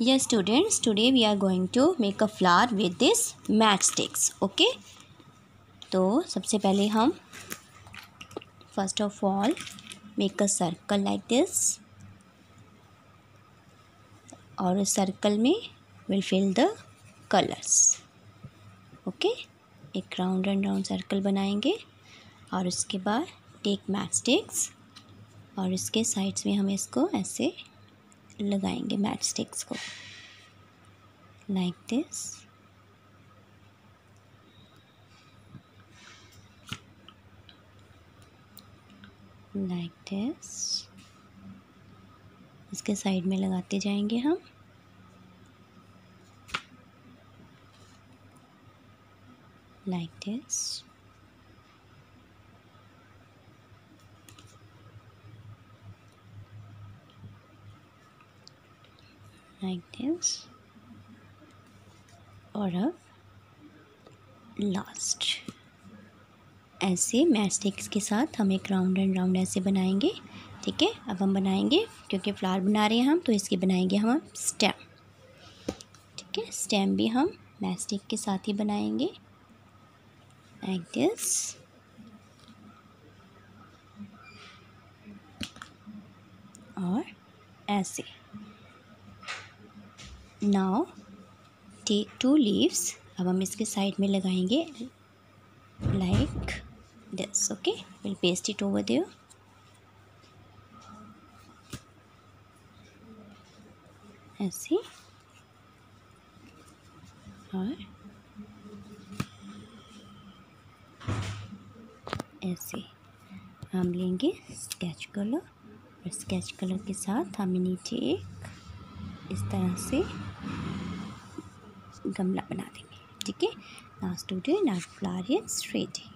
Yes students, today we are going to make a flower with this matchsticks. Okay? तो सबसे पहले हम first of all make a circle like this और इस circle में will fill the colours okay एक round and round circle बनाएँगे और उसके बाद टेक मैच स्टिक्स और इसके साइड्स में हम इसको ऐसे लगाएँगे मैच स्टिक्स को। लाइक दिस लाइक दिस इसके साइड में लगाते जाएँगे हम। Like this like this. और अब लास्ट ऐसे मैस्टिक्स के साथ हम एक राउंड एंड राउंड ऐसे बनाएँगे, ठीक है? अब हम बनाएँगे, क्योंकि फ्लावर बना रहे हैं हम तो इसके बनाएँगे हम स्टेम ठीक है? स्टेम भी हम मैस्टिक के साथ ही बनाएँगे. लाइक दिस और ऐसे. नाउ टेक टू लीव्स अब हम इसके साइड में लगाएँगे like this okay will paste it over there ऐसे। और ऐसे। हम लेंगे स्केच कलर और स्केच कलर के साथ हमें नीचे एक इस तरह से गमला बना देंगे ठीक है? ना student not flower straight ready